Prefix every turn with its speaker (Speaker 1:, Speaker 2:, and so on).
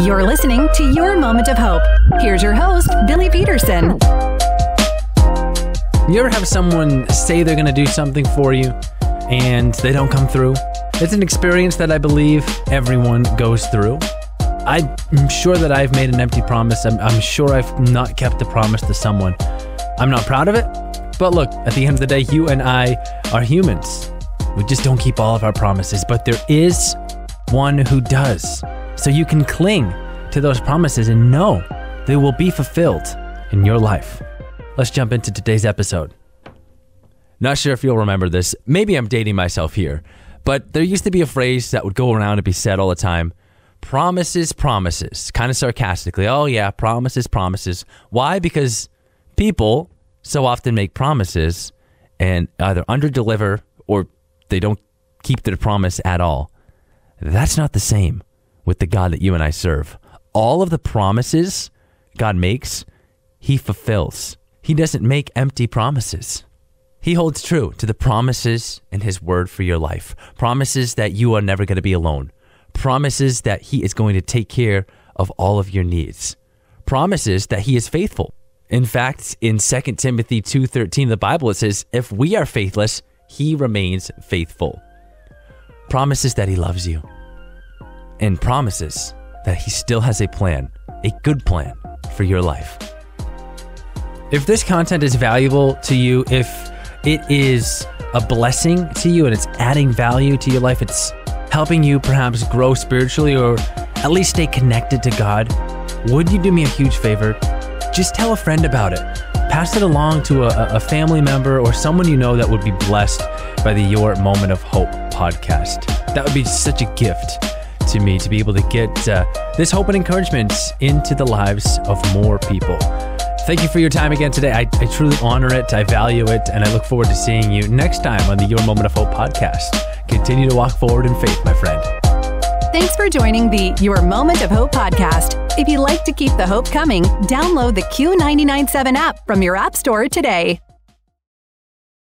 Speaker 1: You're listening to Your Moment of Hope. Here's your host, Billy Peterson.
Speaker 2: You ever have someone say they're going to do something for you and they don't come through? It's an experience that I believe everyone goes through. I'm sure that I've made an empty promise. I'm, I'm sure I've not kept a promise to someone. I'm not proud of it. But look, at the end of the day, you and I are humans. We just don't keep all of our promises. But there is one who does. So you can cling to those promises and know they will be fulfilled in your life. Let's jump into today's episode. Not sure if you'll remember this. Maybe I'm dating myself here, but there used to be a phrase that would go around and be said all the time promises, promises, kind of sarcastically. Oh, yeah, promises, promises. Why? Because people so often make promises and either underdeliver or they don't keep their promise at all. That's not the same with the God that you and I serve. All of the promises God makes, He fulfills. He doesn't make empty promises. He holds true to the promises in His word for your life. Promises that you are never going to be alone. Promises that He is going to take care of all of your needs. Promises that He is faithful. In fact, in 2 Timothy 2:13 the Bible it says, "If we are faithless, he remains faithful." Promises that he loves you. And promises that he still has a plan, a good plan for your life. If this content is valuable to you, if it is a blessing to you and it's adding value to your life, it's helping you perhaps grow spiritually or at least stay connected to God, would you do me a huge favor? Just tell a friend about it. Pass it along to a, a family member or someone you know that would be blessed by the Your Moment of Hope podcast. That would be such a gift to me to be able to get uh, this hope and encouragement into the lives of more people. Thank you for your time again today. I, I truly honor it, I value it, and I look forward to seeing you next time on the Your Moment of Hope podcast. Continue to walk forward in faith, my friend.
Speaker 1: Thanks for joining the Your Moment of Hope podcast. If you'd like to keep the hope coming, download the Q997 app from your App Store today.